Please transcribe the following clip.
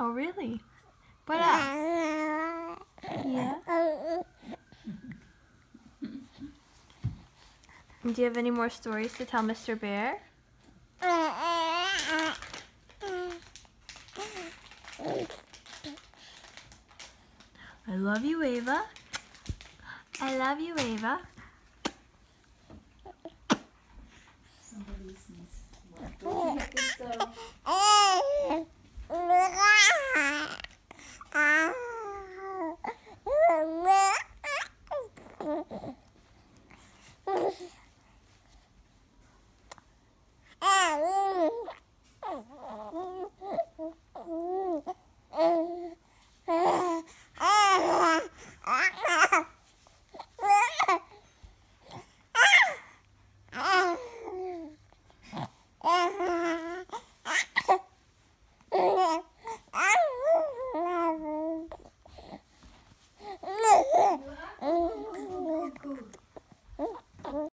Oh, really? What else? Yeah? Do you have any more stories to tell Mr. Bear? I love you, Ava. I love you, Ava. Somebody. Mm-hmm. good.